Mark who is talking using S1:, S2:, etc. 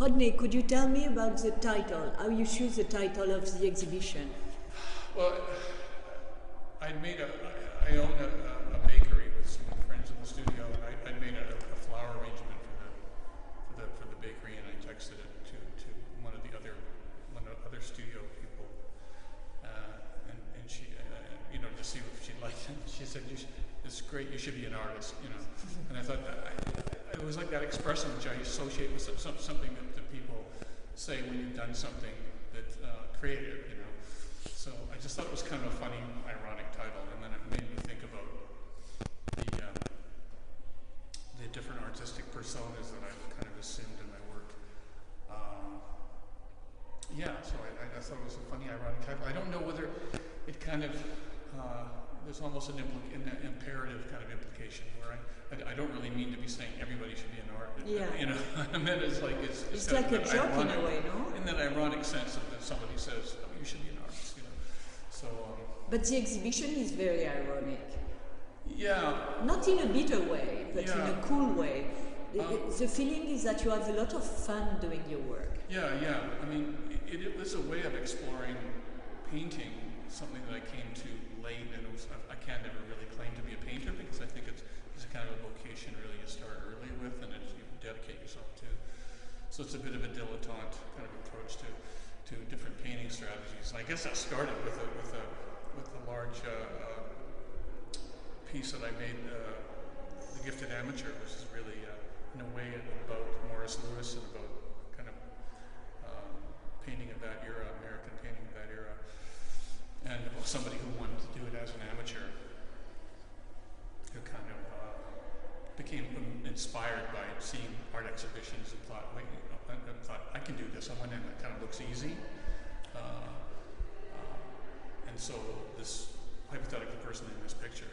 S1: Rodney, could you tell me about the title? How you choose the title of the exhibition?
S2: Well, I made a, I own a, a bakery with some friends in the studio, and I, I made a, a flower arrangement for the, for the for the bakery, and I texted it to, to one of the other one of the other studio people, uh, and and she, uh, you know, to see if she liked it. She said, "You should, it's great. You should be an artist," you know. And I thought that I, it was like that expression which I associate with some, some, something that, that people say when you've done something that uh, creative, you know. So I just thought it was kind of a funny, ironic title, and then it made me think about the um, the different artistic personas that I've kind of assumed in my work. Um, yeah, so I, I, I thought it was a funny, ironic title. I don't know whether it kind of uh, there's almost an, an imperative kind of implication where I, I, I don't really mean to be saying everybody should be an artist.
S1: Yeah.
S2: You know, I meant it's like it's,
S1: It's
S2: kind
S1: like a joke in a way, no?
S2: In that ironic sense of that somebody says, oh, you should be an artist, you know. So, um,
S1: But the exhibition is very ironic.
S2: yeah,
S1: Not in a bitter way, but in a cool way. The,
S2: Um,
S1: the feeling is that you have a lot of fun doing your work.
S2: yeah, yeah. I mean, it, it was a way of exploring painting, something that I came to late, and it was, I, I can't ever really claim to be a painter because I think it's, it's a kind vocation really you start early with and you dedicate yourself to. So it's a bit of a dilettante kind of approach to, to different painting strategies. And I guess that started with a, with a, with a large uh, uh, piece that I made, uh, The Gifted Amateur, which is really, uh, in a way, about Morris Louis and about kind of um, painting of that era, American painting of that era, and about somebody who wanted to do it as an amateur, who kind of uh, became um, inspired by seeing art exhibitions and thought, wait, you know, I, I thought I can do this. I went in, it kind of looks easy. Uh, uh, and so this hypothetical person in this picture